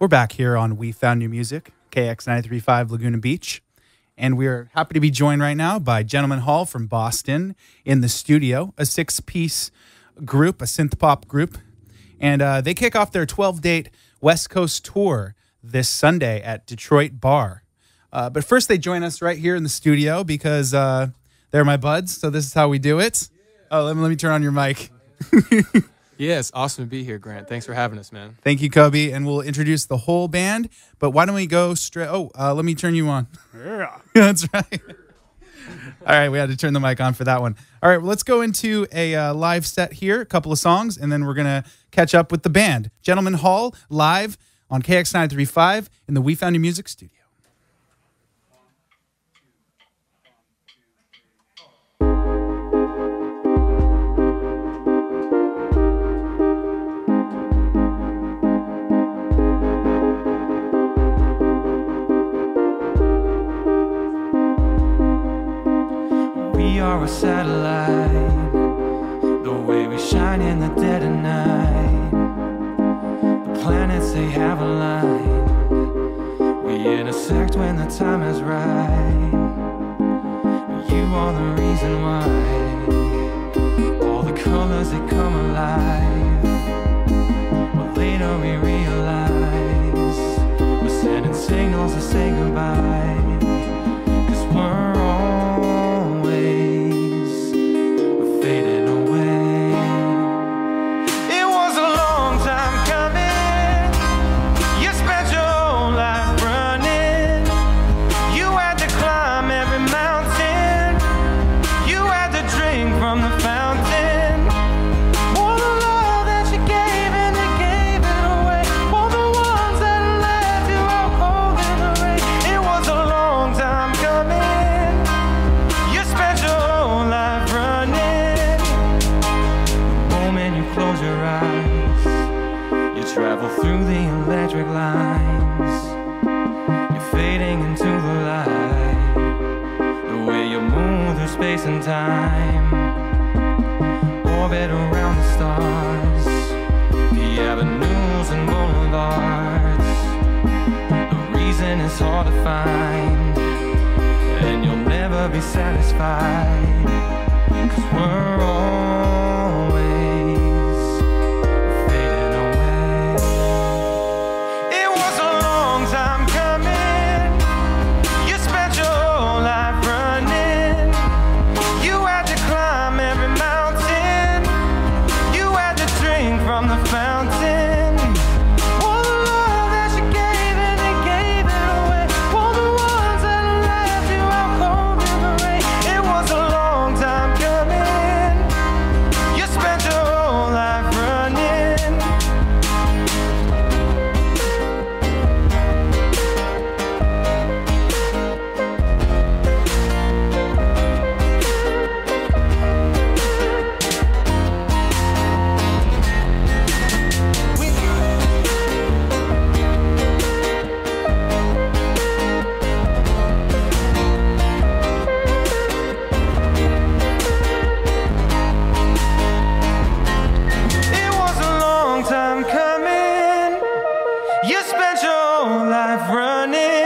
We're back here on We Found New Music, KX 935 Laguna Beach. And we're happy to be joined right now by Gentlemen Hall from Boston in the studio, a six piece group, a synth pop group. And uh, they kick off their 12 date West Coast tour this Sunday at Detroit Bar. Uh, but first, they join us right here in the studio because uh, they're my buds. So this is how we do it. Oh, let me, let me turn on your mic. Yeah, it's awesome to be here, Grant. Thanks for having us, man. Thank you, Cubby. And we'll introduce the whole band. But why don't we go straight? Oh, uh, let me turn you on. Yeah. That's right. All right, we had to turn the mic on for that one. All right, well, let's go into a uh, live set here, a couple of songs, and then we're going to catch up with the band. Gentlemen Hall live on KX935 in the We Found New Music studio. Satellite, the way we shine in the dead of night. The planets they have aligned. We intersect when the time is right. You are the reason why all the colors they come alive. But later we realize we're sending signals to say goodbye. You spent your whole life running.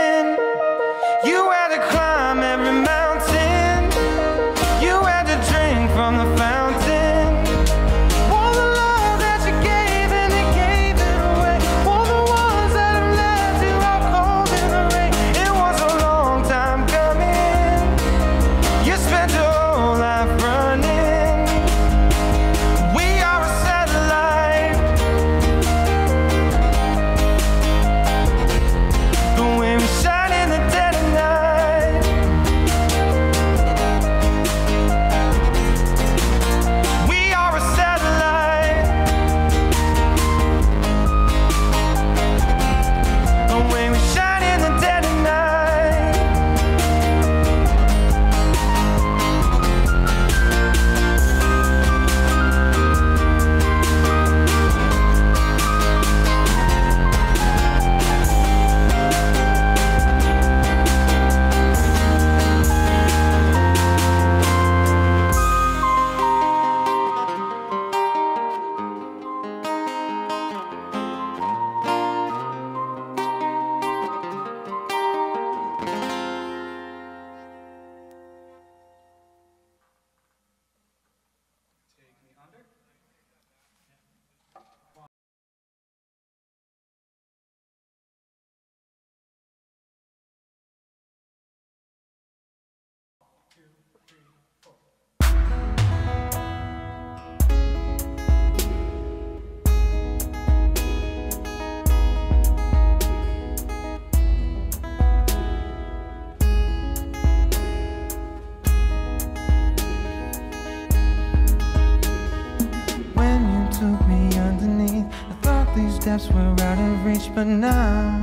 Of reach, but now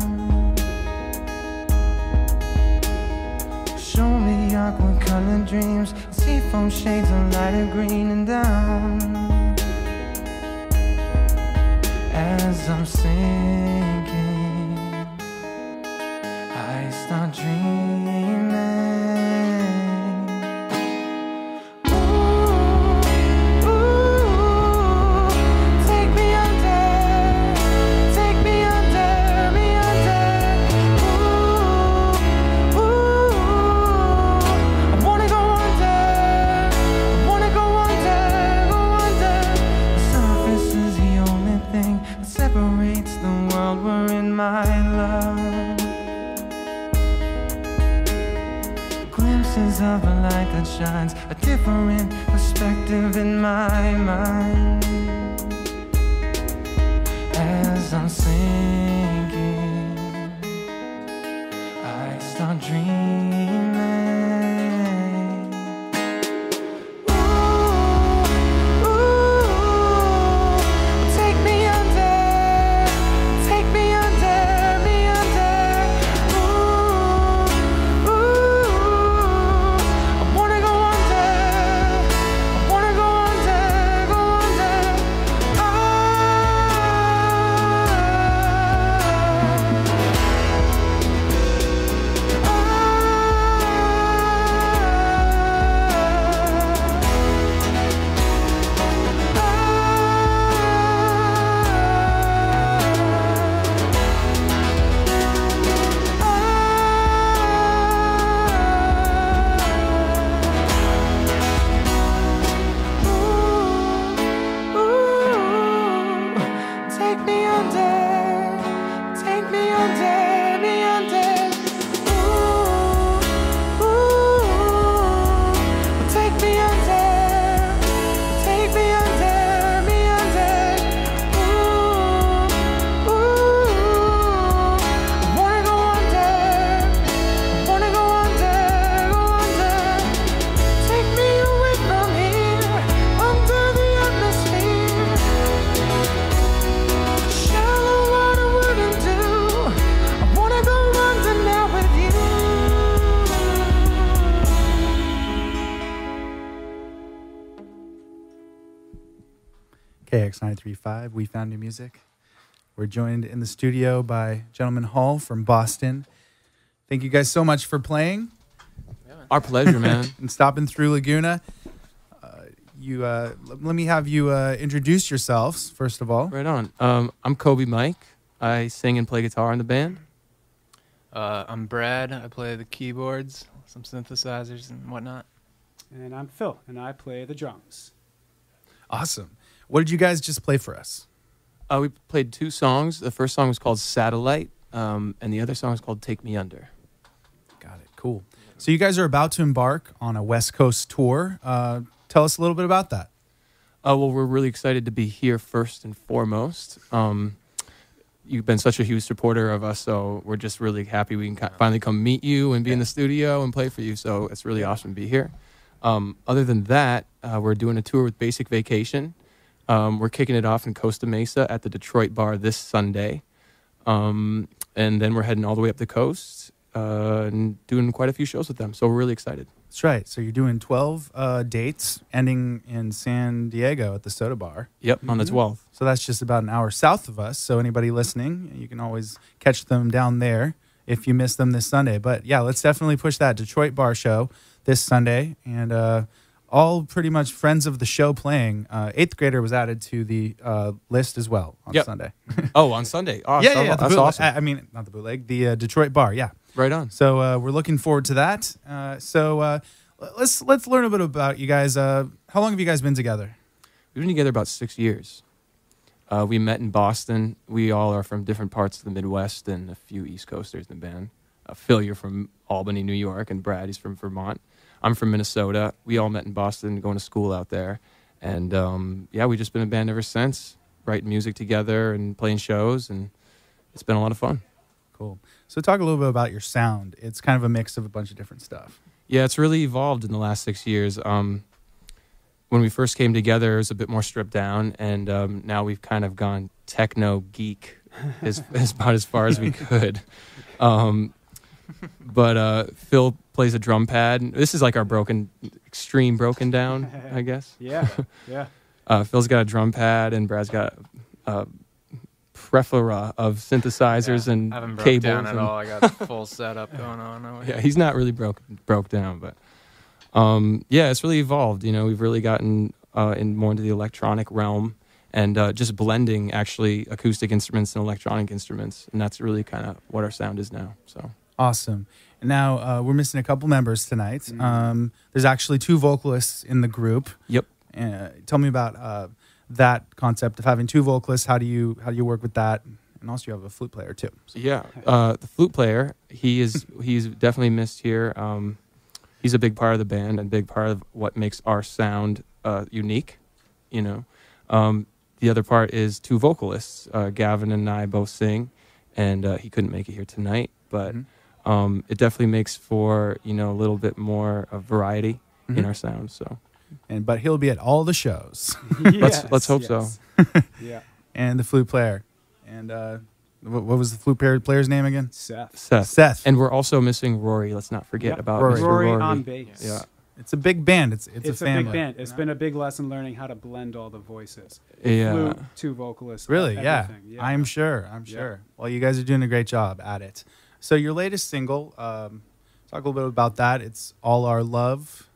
show me aqua colored dreams, seafoam shades of lighter green and down. As I'm sinking, Glimpses of a light that shines a different perspective in my mind. As I'm sinking, I start dreaming. KX935, We Found New Music. We're joined in the studio by Gentlemen Hall from Boston. Thank you guys so much for playing Our pleasure, man. and stopping through Laguna. Uh, you, uh, l- let me have you uh, introduce yourselves, first of all. right on. Um, I'm Kobe Mike. I sing and play guitar in the band. Uh, I'm Brad. I play the keyboards, some synthesizers and whatnot. And I'm Phil, and I play the drums. Awesome. What did you guys just play for us? Uh, we played two songs. The first song was called Satellite, um, and the other song is called Take Me Under. Got it. Cool. So you guys are about to embark on a West Coast tour. Uh, tell us a little bit about that. Uh, well, we're really excited to be here first and foremost. Um, you've been such a huge supporter of us, so we're just really happy we can finally come meet you and be in the studio and play for you. So it's really awesome to be here. Um, other than that, uh, we're doing a tour with Basic Vacation. Um, we're kicking it off in Costa Mesa at the Detroit Bar this Sunday. Um, and then we're heading all the way up the coast uh, and doing quite a few shows with them. So we're really excited. That's right. So you're doing 12 uh, dates ending in San Diego at the Soda Bar. Yep, on the Mhm. 12th. So that's just about an hour south of us. So anybody listening, you can always catch them down there if you miss them this Sunday. But yeah, let's definitely push that Detroit Bar Show this Sunday, and uh, all pretty much friends of the show playing. Uh, eighth grader was added to the uh, list as well on Yep. Sunday. Oh, on Sunday. Oh, yeah, so- yeah, that's awesome. I I mean, not the bootleg, the uh, Detroit Bar. Yeah. right on. So uh, we're looking forward to that. Uh, so uh, let's let's learn a bit about you guys. Uh, how long have you guys been together? We've been together about six years. Uh, we met in Boston. We all are from different parts of the Midwest and a few East Coasters in the band. Phil, you're from Albany, New York, and Brad, he's from Vermont. I'm from Minnesota. We all met in Boston, going to school out there. And um, yeah, we've just been a band ever since, writing music together and playing shows, and it's been a lot of fun. Cool. So talk a little bit about your sound. It's kind of a mix of a bunch of different stuff. Yeah, it's really evolved in the last six years. Um, when we first came together, it was a bit more stripped down, and um, now we've kind of gone techno geek as, as about as far as we could. Um, but uh, Phil plays a drum pad. This is like our broken, extreme broken down, I guess. Yeah, yeah. Uh, Phil's got a drum pad, and Brad's got a plethora of synthesizers Yeah, and I haven't broke cables. down at and- all. I got full setup going on. yeah, he's not really broke broke down, but um, yeah, it's really evolved. You know, we've really gotten uh, in more into the electronic realm and uh, just blending actually acoustic instruments and electronic instruments, and that's really kind of what our sound is now. So Awesome. And now uh, we're missing a couple members tonight. Mhm. Um, there's actually two vocalists in the group. Yep. Uh, tell me about uh, that concept of having two vocalists. How do you how do you work with that? And also, you have a flute player too. So- yeah, uh, the flute player, he is he's definitely missed here. Um, he's a big part of the band and a big part of what makes our sound uh, unique. You know, um, the other part is two vocalists. Uh, Gavin and I both sing, and uh, he couldn't make it here tonight, but Mhm. Um, it definitely makes for you know a little bit more of variety in Mhm. our sound. So And but he'll be at all the shows. Let's- let's hope so. yeah. and the flute player. And uh, what, what was the flute player, player's name again? Seth. Seth, Seth. and we're also missing Rory. Let's not forget Yep. about Rory. Rory, Rory. on bass. Yeah. it's a big band. It's it's, It's, a a, big band. It's you know? been a big lesson learning how to blend all the voices. Yeah. Flute, two vocalists. Really, yeah. yeah. I'm sure. I'm Yeah. sure. Well, you guys are doing a great job at it. So your latest single, um, talk a little bit about that. It's "All Our Love."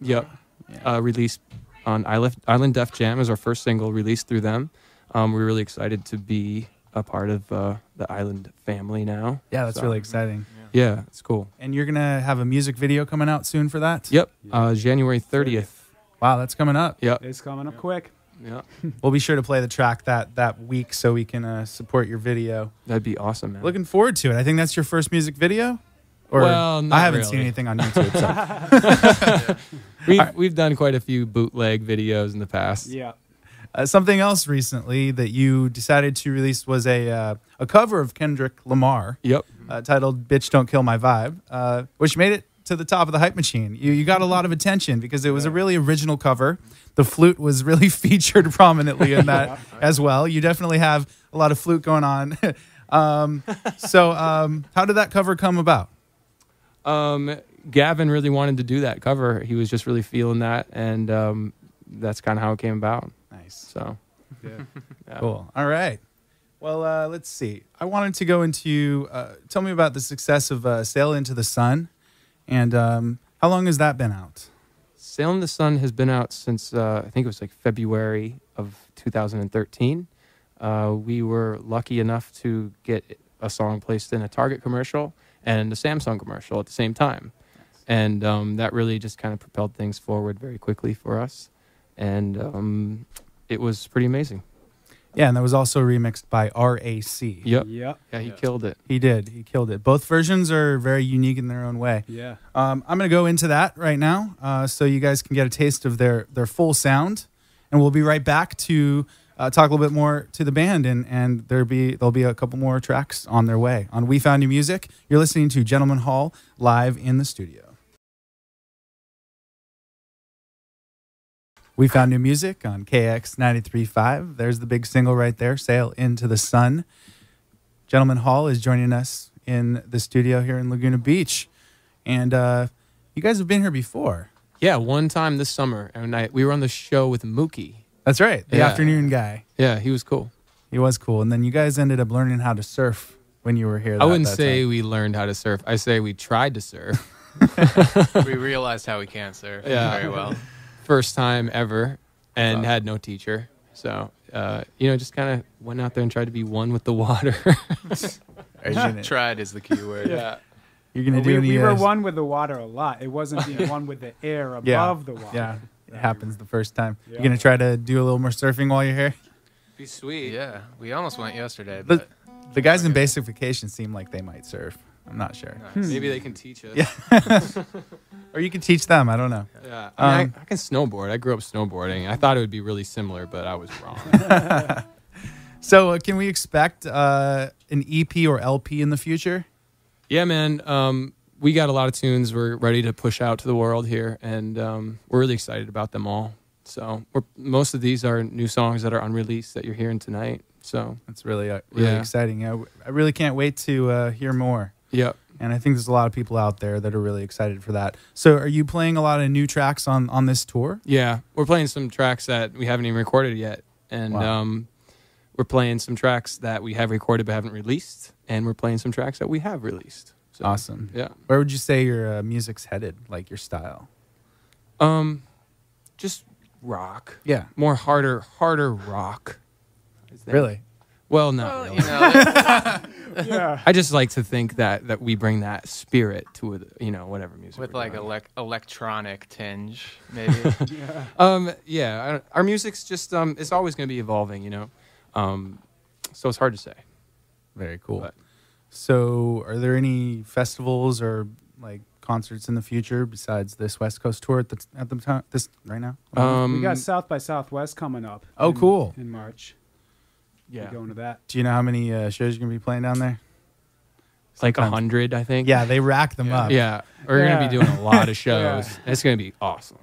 Yep. Yeah. uh, released on Island, Island Def Jam is our first single released through them. Um, we're really excited to be a part of uh, the Island family now. yeah, that's So- really exciting. Yeah, it's cool. And you're gonna have a music video coming out soon for that. Yep, Yeah. uh, January 30th. Wow, that's coming up. Yep, It's coming up quick. Yeah, We'll be sure to play the track that that week so we can uh, support your video. that'd be awesome, man. Looking forward to it. I think that's your first music video. Or Well, not I haven't seen anything on YouTube. So. we've, we've done quite a few bootleg videos in the past. Yeah. Uh, something else recently that you decided to release was a uh, a cover of Kendrick Lamar Yep. uh, titled "Bitch Don't Kill My Vibe," uh, which made it to the top of the hype machine. You you got a lot of attention because it was a really original cover. The flute was really featured prominently in that as well. You definitely have a lot of flute going on. um, so, um, how did that cover come about? Um, Gavin really wanted to do that cover. He was just really feeling that, and um, that's kind of how it came about. Nice. So, Yeah. yeah. Cool. All right. Well, uh, let's see. I wanted to go into uh, tell me about the success of uh, Sail into the Sun, and um, how long has that been out? Sail in the Sun has been out since uh, I think it was like February of 2013. Uh, we were lucky enough to get a song placed in a Target commercial and a Samsung commercial at the same time, and um, that really just kind of propelled things forward very quickly for us, and um, it was pretty amazing. Yeah, and that was also remixed by RAC. Yep. Yep. Yeah, he Yeah. killed it. He did. He killed it. Both versions are very unique in their own way. Yeah. Um, I'm going to go into that right now, uh, so you guys can get a taste of their their full sound, and we'll be right back to uh, talk a little bit more to the band, and and there be there'll be a couple more tracks on their way on We Found New Music. You're listening to Gentlemen Hall live in the studio. We found new music on KX 93.5. There's the big single right there, Sail into the Sun. Gentlemen Hall is joining us in the studio here in Laguna Beach. And uh, you guys have been here before. Yeah, one time this summer, and I, we were on the show with Mookie. That's right, the Yeah. afternoon guy. Yeah, he was cool. He was cool. And then you guys ended up learning how to surf when you were here. I wouldn't that say time. we learned how to surf. I say we tried to surf. we realized how we can't surf Yeah. very well. First time ever, and Wow. had no teacher. So, uh, you know, just kind of went out there and tried to be one with the water. Are you gonna, Tried is the key word. yeah. you're gonna do we, any? we were uh, one with the water a lot. It wasn't being one with the air above Yeah. the water. Yeah, it happens the first time. Yeah. You're gonna try to do a little more surfing while you're here. Be sweet. Yeah, we almost went yesterday, but the guys in basic vacation seem like they might surf. I'm not sure. nice. Maybe they can teach us. Yeah. Or you can teach them. I don't know. Yeah. I, mean, Um, I, I can snowboard. I grew up snowboarding. I thought it would be really similar, but I was wrong. So, uh, can we expect uh, an EP or LP in the future? Yeah, man. Um, we got a lot of tunes we're ready to push out to the world here, and um, we're really excited about them all. So, we're, most of these are new songs that are unreleased that you're hearing tonight. So That's really uh, really Yeah. exciting. I, I really can't wait to uh, hear more. Yep. And I think there's a lot of people out there that are really excited for that. So, are you playing a lot of new tracks on on this tour? Yeah, we're playing some tracks that we haven't even recorded yet, and Wow. um, we're playing some tracks that we have recorded but haven't released, and we're playing some tracks that we have released. So, Awesome. Yeah. Where would you say your uh, music's headed? Like your style? Um, just rock, Yeah. more harder, harder rock. I think. Really? Well, no. Well, really. you know, yeah. I just like to think that that we bring that spirit to you know whatever music with we're like doing. elec electronic tinge, maybe. yeah. Um, yeah, our music's just um, it's always going to be evolving, you know. Um, so it's hard to say. Very cool. But- So, are there any festivals or like concerts in the future besides this West Coast tour that's at the time this right now? Um, we got South by Southwest coming up. Oh, in- cool. In March. Yeah, We're going to that. Do you know how many uh, shows you're gonna be playing down there? it's like a sometimes. hundred, I think. Yeah, they rack them up. yeah. We're gonna Yeah. be doing a lot of Yeah. shows. It's gonna be awesome.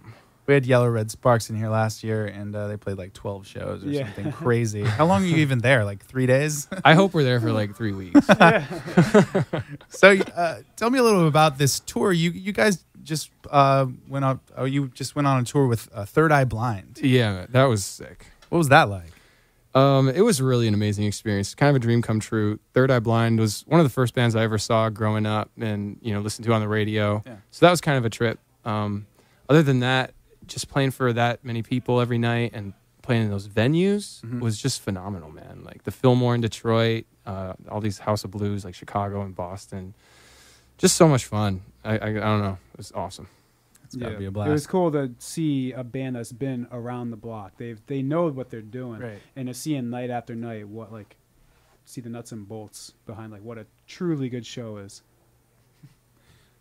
We had Yellow Red Sparks in here last year, and uh, they played like 12 shows or Yeah. something crazy. How long are you even there? Like three days? I hope we're there for like three weeks. so, uh, tell me a little about this tour. You you guys just uh, went on. Oh, you just went on a tour with uh, Third Eye Blind. yeah, that was sick. What was that like? Um, it was really an amazing experience. Kind of a dream come true. Third Eye Blind was one of the first bands I ever saw growing up, and you know, listened to on the radio. Yeah. So that was kind of a trip. Um, other than that, just playing for that many people every night and playing in those venues Mhm. was just phenomenal, man. Like the Fillmore in Detroit, uh, all these House of Blues like Chicago and Boston. Just so much fun. I, I, I don't know. It was awesome. It's gotta be a It was cool to see a band that's been around the block. They they know what they're doing, Right. and to see night after night what like see the nuts and bolts behind like what a truly good show is.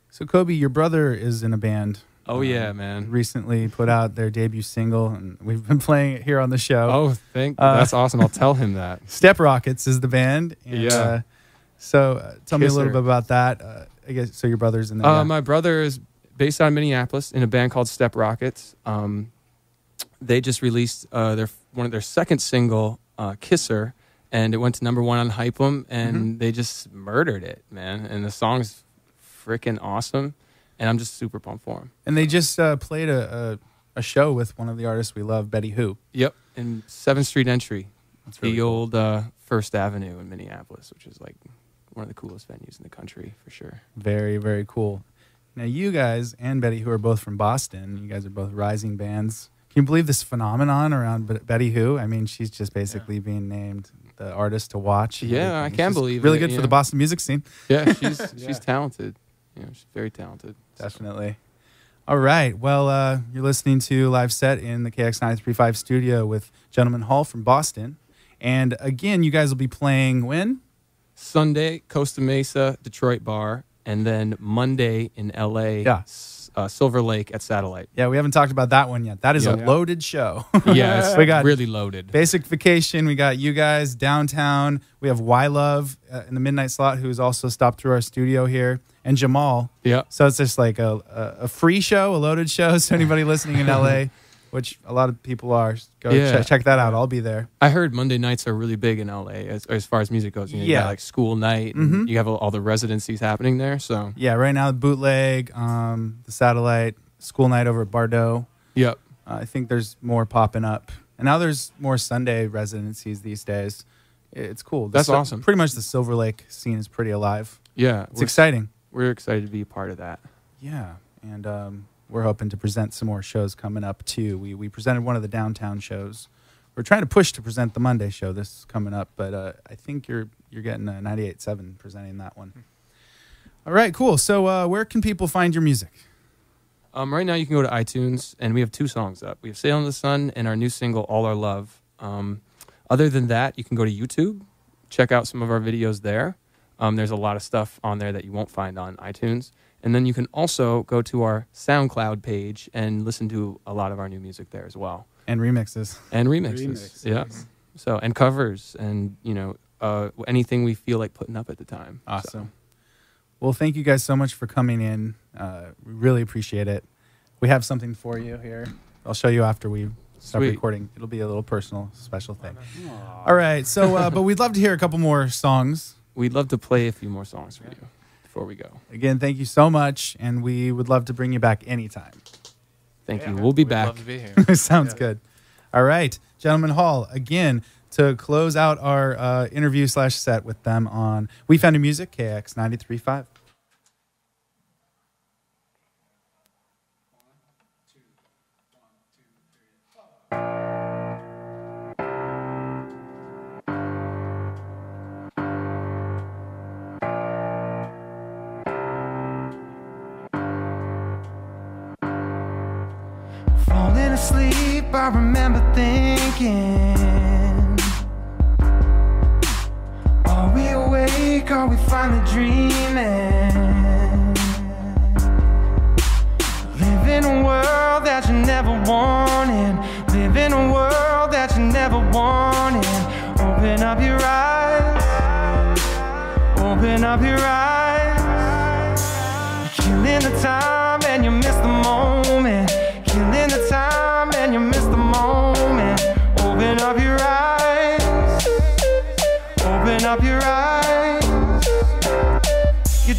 So, Kobe, your brother is in a band. Oh um, yeah, man. Recently put out their debut single, and we've been playing it here on the show. Oh, thank. Uh, that's awesome. I'll tell him that. Step Rockets is the band. And, Yeah. Uh, so, uh, tell me a little bit about that. Uh, I guess so. Your brother's in there. Uh, yeah. My brother is based out of Minneapolis in a band called Step Rockets. Um, they just released uh, their one of their second single, uh, "Kisser," and it went to number one on Hype 'Em, and Mm-hmm. they just murdered it, man. And the song's freaking awesome, and I'm just super pumped for them. and they just uh, played a, a a show with one of the artists we love, Betty Who. Yep, in Seventh Street Entry, That's the old uh, First Avenue in Minneapolis, which is like one of the coolest venues in the country for sure. Very, very cool. Now, you guys and Betty, who are both from Boston, you guys are both rising bands. Can you believe this phenomenon around Betty Who? I mean, she's just basically being named the artist to watch. Yeah, I everything. can She's believe Really it, Really good you for the. Boston music scene. Yeah, she's Yeah. she's talented. You know, she's very talented. So- Definitely. All right. Well, uh, you're listening to live set in the KX935 studio with Gentlemen Hall from Boston. And again, you guys will be playing when? Sunday, Costa Mesa, Detroit Bar, and then Monday in LA, Yeah. Uh, Silver Lake at Satellite. Yeah, we haven't talked about that one yet. That is a loaded show. Yeah, We got- really loaded. Basic Vacation. We got you guys downtown. We have Y LUV uh, in the midnight slot, who's also stopped through our studio here, and Jamal. Yeah, So it's just like a, a, a free show, a loaded show. So anybody listening in LA, which a lot of people are, go Yeah. check, check that out. I'll be there. I heard Monday nights are really big in LA as, as far as music goes. You know, you Yeah. got like school night, and Mhm. you have all, all the residencies happening there. So, Yeah, right now the bootleg, um, the satellite, school night over at Bardot. yep. Uh, I think there's more popping up, and now there's more Sunday residencies these days. It's cool. The That's Sil- awesome. Pretty much the Silver Lake scene is pretty alive. Yeah, It's we're, exciting. we're excited to be a part of that. Yeah, and um, we're hoping to present some more shows coming up too. We we presented one of the downtown shows. We're trying to push to present the Monday show. This coming up, but uh, I think you're you're getting a 98.7 presenting that one. All right, cool. So uh, where can people find your music? Um, right now, you can go to iTunes, and we have two songs up. We have "Sail in the Sun" and our new single "All Our Love." Um, other than that, you can go to YouTube, check out some of our videos there. Um, there's a lot of stuff on there that you won't find on iTunes, and then you can also go to our SoundCloud page and listen to a lot of our new music there as well, And remixes. and remixes. Remixes. Yeah, so and covers, and you know uh, anything we feel like putting up at the time. So, Awesome. Well, thank you guys so much for coming in. Uh, we really appreciate it. We have something for you here. I'll show you after we stop Sweet. recording. It'll be a little personal, special thing. Aww. All right. So, uh, but we'd love to hear a couple more songs. We'd love to play a few more songs for you before we go. Again, thank you so much, and we would love to bring you back anytime. Thank Yeah, you. We'll be we'd back. Love to be here. Sounds Yeah. good. All right, gentlemen Hall. Again, to close out our uh, interview slash set with them on We Found a Music, KX 93.5. Falling I remember thinking Are we awake? Are we finally dreaming? Live in a world that you never wanted Live in a world that you never wanted Open up your eyes Open up your eyes You're Killing the time and you miss the moment.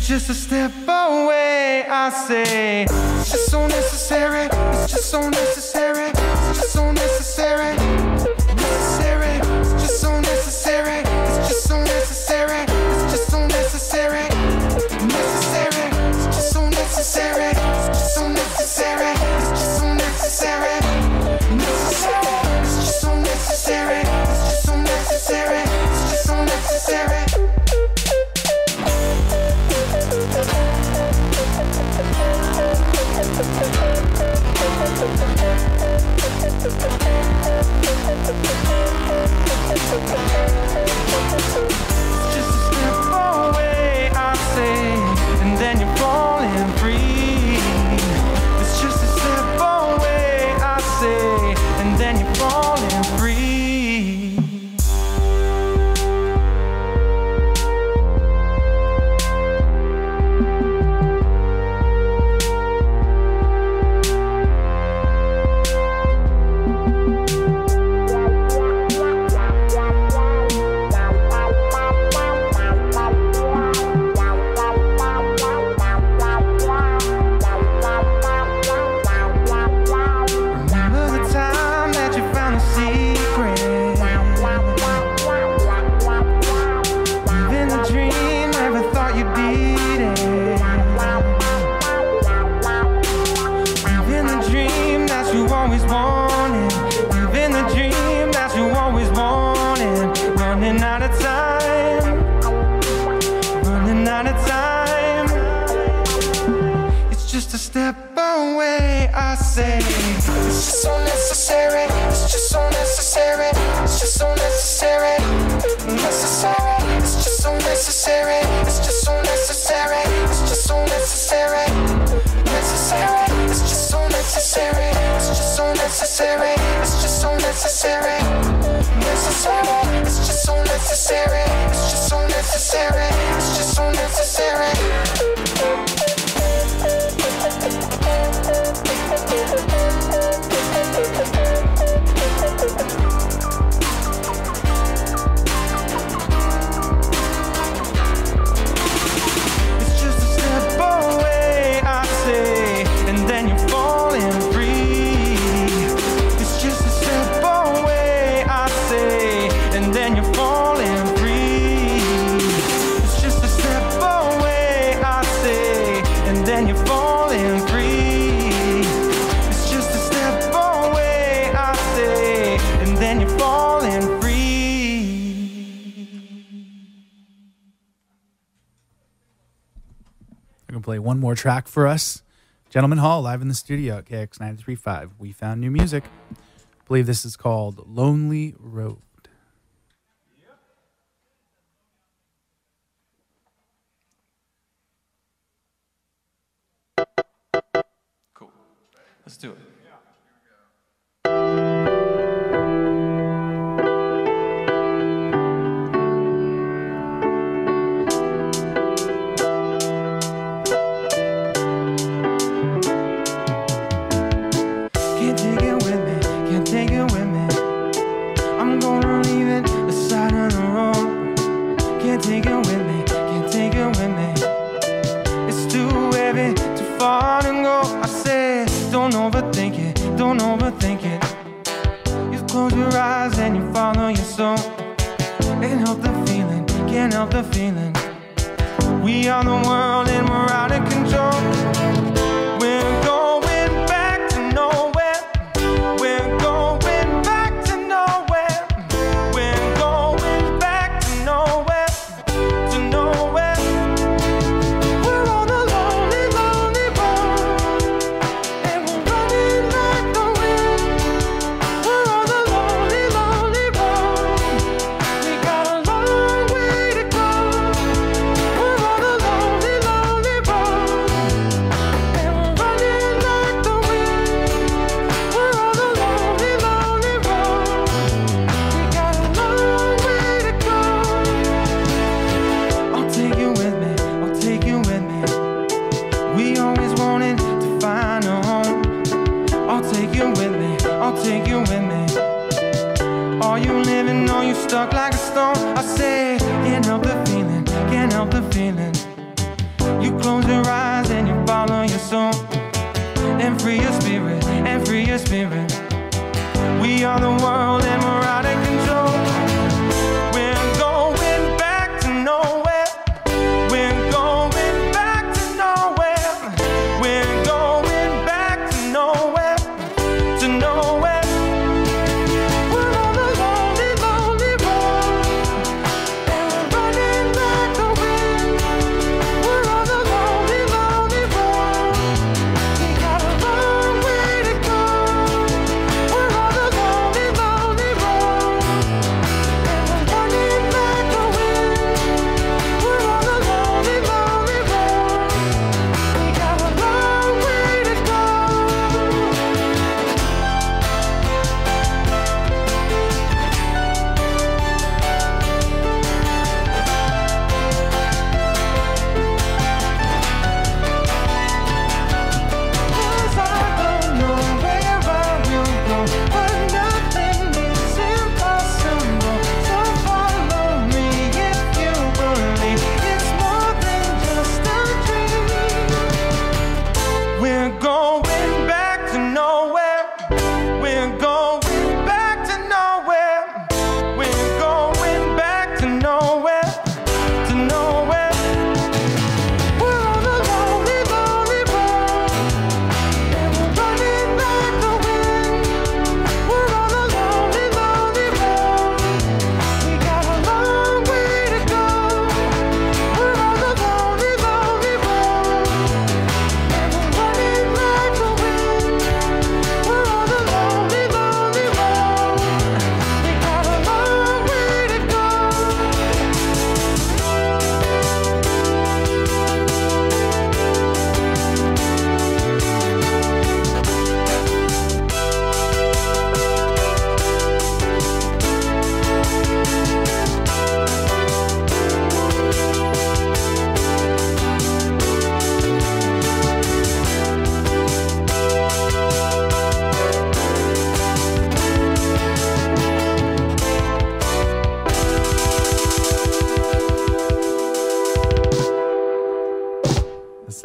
Just a step away, I say. It's so necessary. It's just so necessary. Necessary. It's just so necessary. Necessary. It's just so necessary. It's just so necessary. One more track for us. Gentlemen Hall live in the studio at KX 93.5. We found new music. I believe this is called Lonely Road. Cool. Let's do it.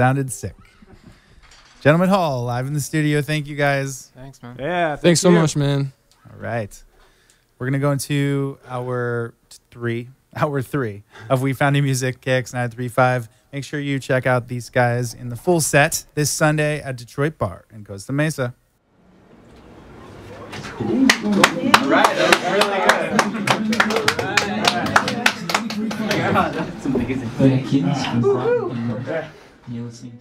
Sounded sick. Gentlemen Hall, live in the studio. Thank you guys. Thanks, man. Yeah. Thank Thanks so much, man. All right. We're going to go into hour three, hour three of We Found New Music, KX935. Make sure you check out these guys in the full set this Sunday at Detroit Bar in Costa Mesa. Cool. All right, that was really good. That's amazing. Thank you music